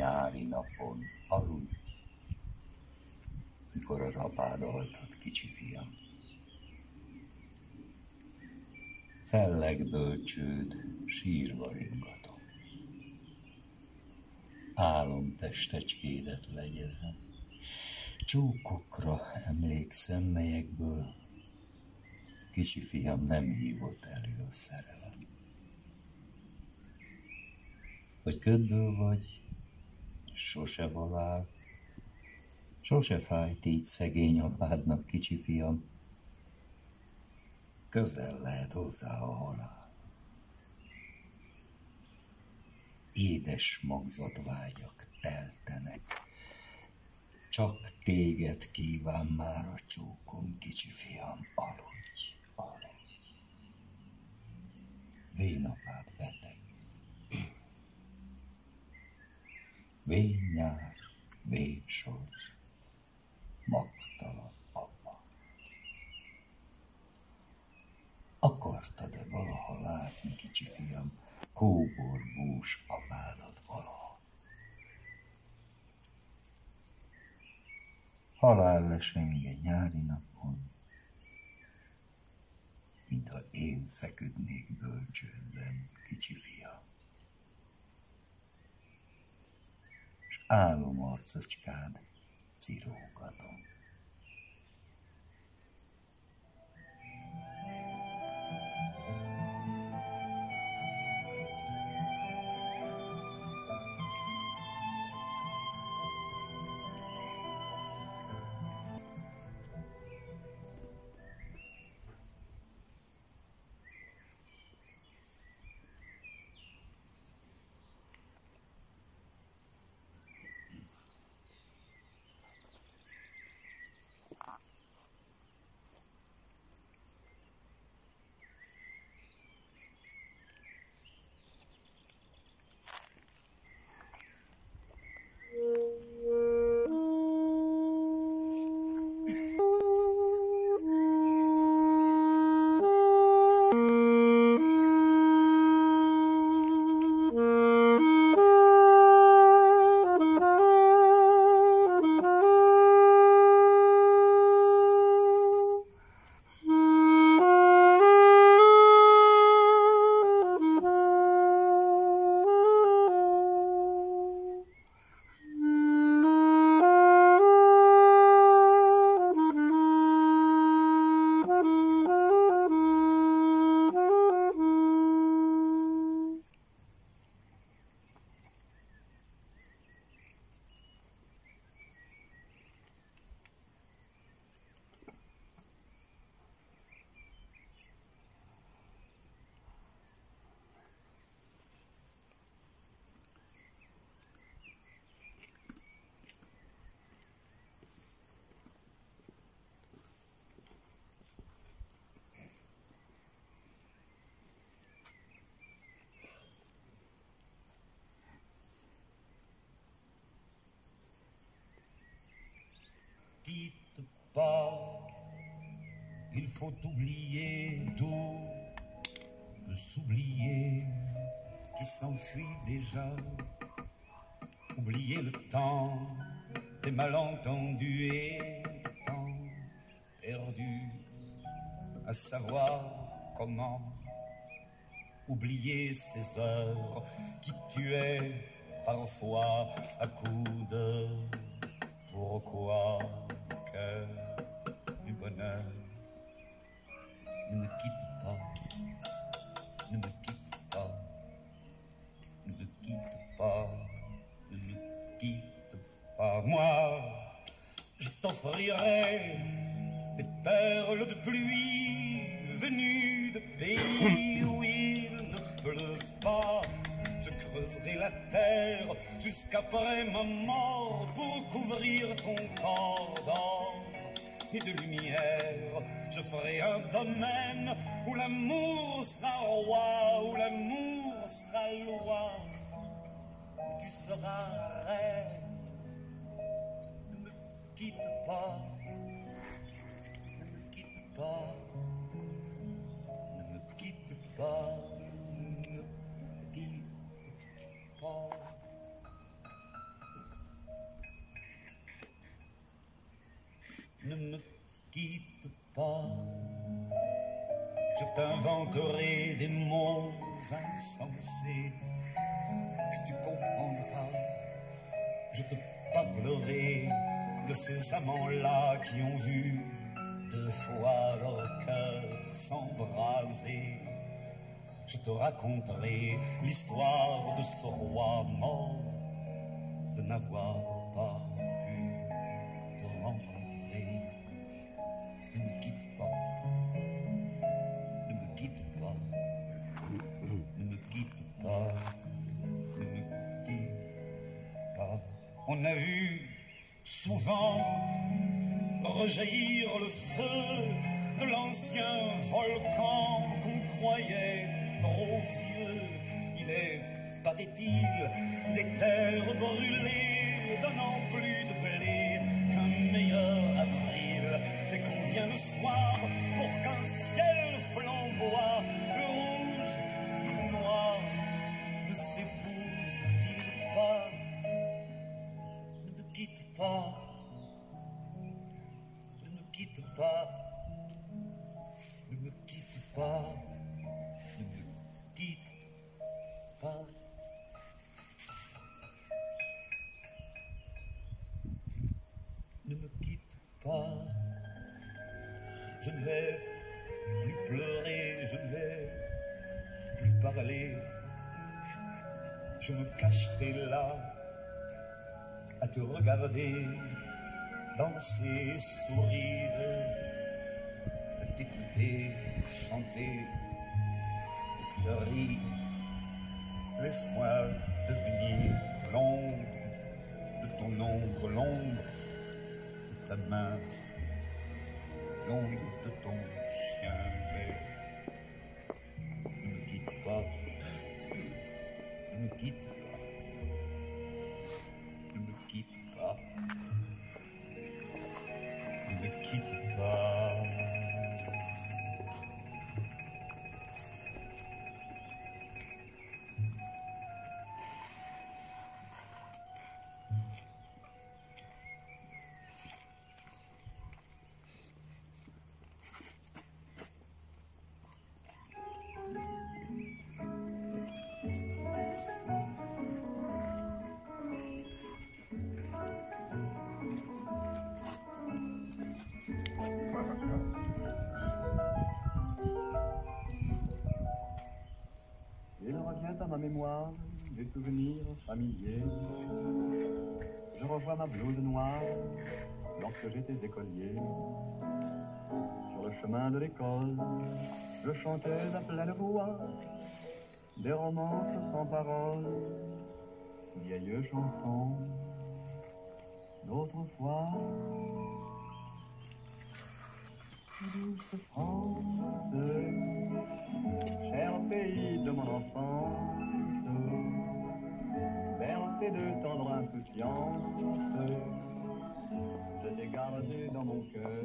nyári napon aludj, mikor az apád altat, kicsi fiam. Felleg bölcsőd, sírva ringatom. Álom testecskédet legyezem, Csókokra emlékszem, melyekből kicsi fiam nem hívott elő a szerelem. Vagy ködből vagy, sose valál, sose fájt így szegény apádnak, kicsi fiam, közel lehet hozzá a halál. Édes magzatvágyak teltenek, csak téged kíván már a csókom, kicsi fiam, aludj, aludj. Vénapád beteg. Vényár, vénsors, magtalan apa. Akartad-e valaha látni, kicsi fiam, kóborbús apádat valaha? Halál lesenge nyári napon, mintha én feküdnék bölcsődben, kicsi fiam. Álom arcocskád cirógatom. Pas, il faut oublier tout, peut s'oublier qui s'enfuit déjà, oublier le temps des malentendus et temps perdu à savoir comment oublier ces heures qui tuaient parfois à coups de pourquoi cœur du bonheur ne me quitte pas, ne me quitte pas, ne me quitte pas, ne me quitte pas. Moi, je t'offrirai des perles de pluie venues de pays creuserai la terre jusqu'après ma mort pour couvrir ton corps d'or et de lumière. Je ferai un domaine où l'amour sera roi, où l'amour sera loi, tu seras reine. Ne me quitte pas, ne me quitte pas, ne me quitte pas. Je t'inventerai des mots insensés que tu comprendras. Je te parlerai de ces amants-là qui ont vu deux fois leur cœur s'embraser. Je te raconterai l'histoire de ce roi mort de n'avoir On a vu souvent rejaillir le feu de l'ancien volcan qu'on croyait trop vieux. Il est, paraît-il, des terres brûlées, donnant plus de blé qu'un meilleur avril. Et qu'on vient le soir pour qu'un ciel je me cacherai là à te regarder danser, sourire, à t'écouter, chanter, rire. Laisse-moi devenir l'ombre de ton ombre, l'ombre de ta main, l'ombre de ton à ma mémoire des souvenirs familiers. Je revois ma blouse noire lorsque j'étais écolier. Sur le chemin de l'école, je chantais à pleine voix des romances sans paroles, vieilles chansons d'autrefois. Douce France, de tendre insouciance, je t'ai gardé dans mon cœur